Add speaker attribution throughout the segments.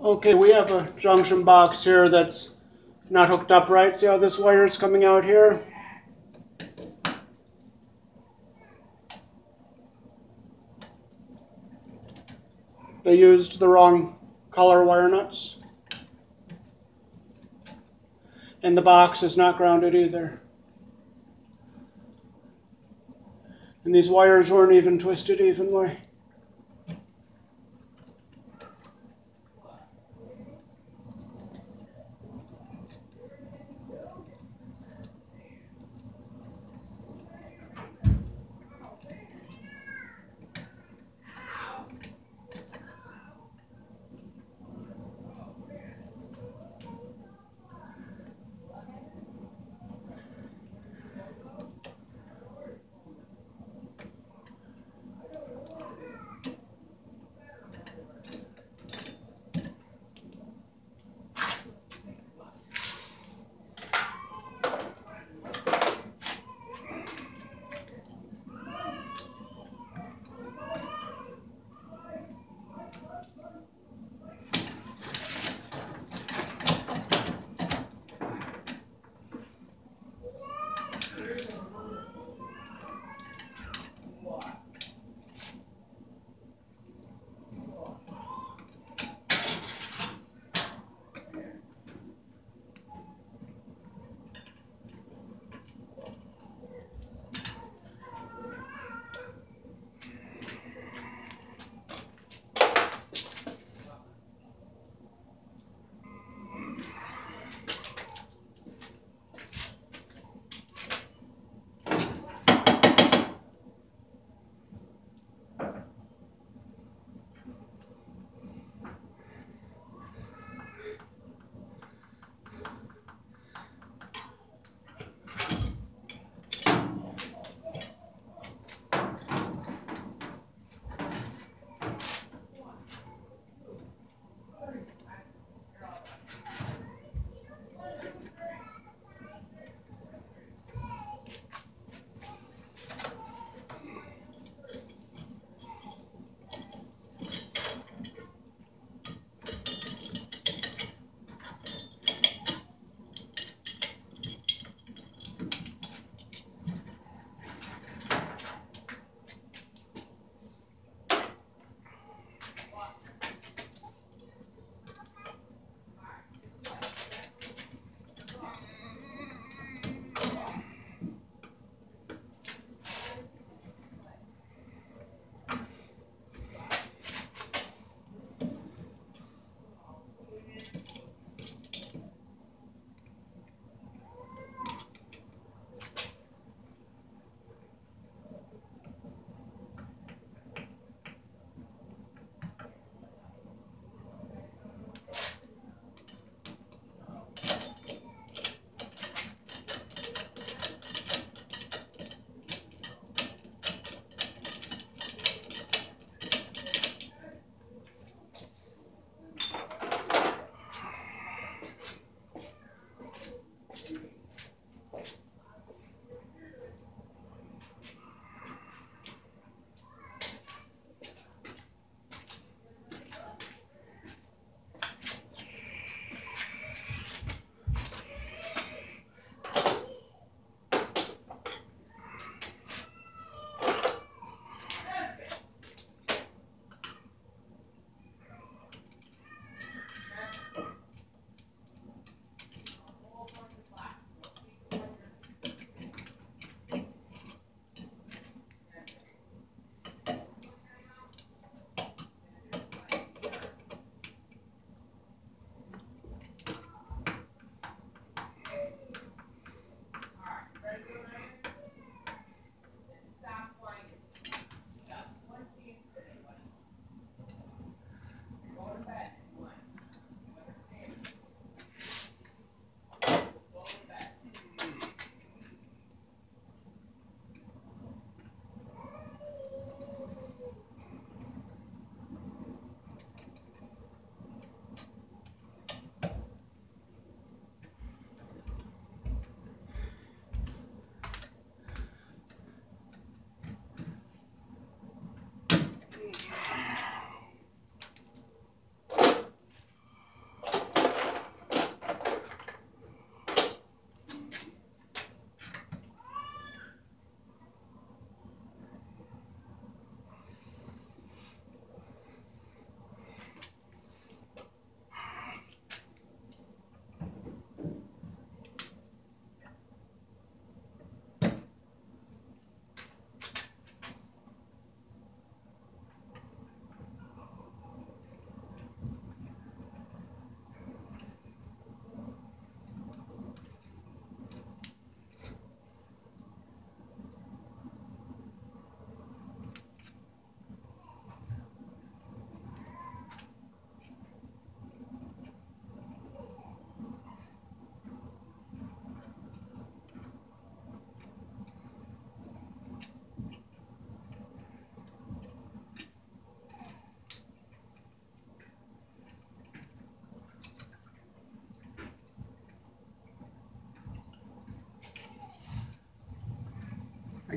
Speaker 1: Okay, we have a junction box here that's not hooked up right. See how this wire is coming out here? They used the wrong color wire nuts. And the box is not grounded either. And these wires weren't even twisted evenly.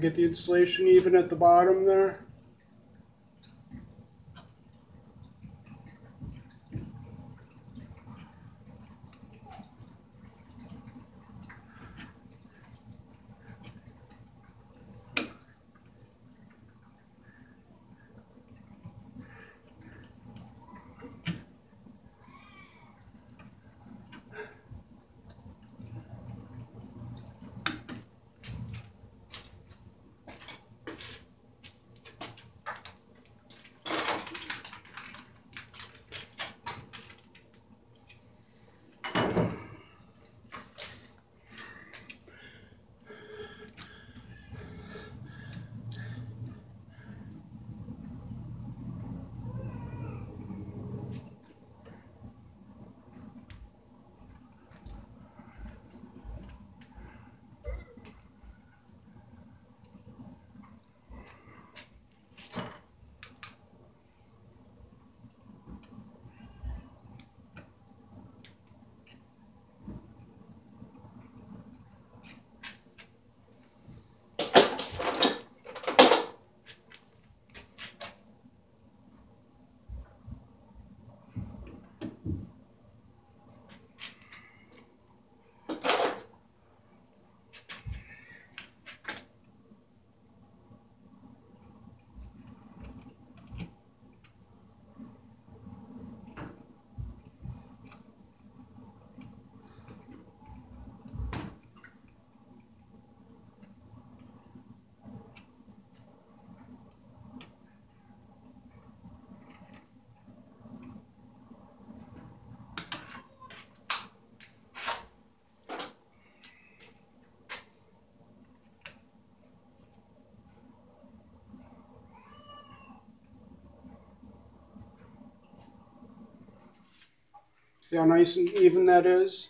Speaker 1: Get the insulation even at the bottom there. See how nice and even that is?